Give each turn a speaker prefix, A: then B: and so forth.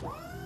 A: What?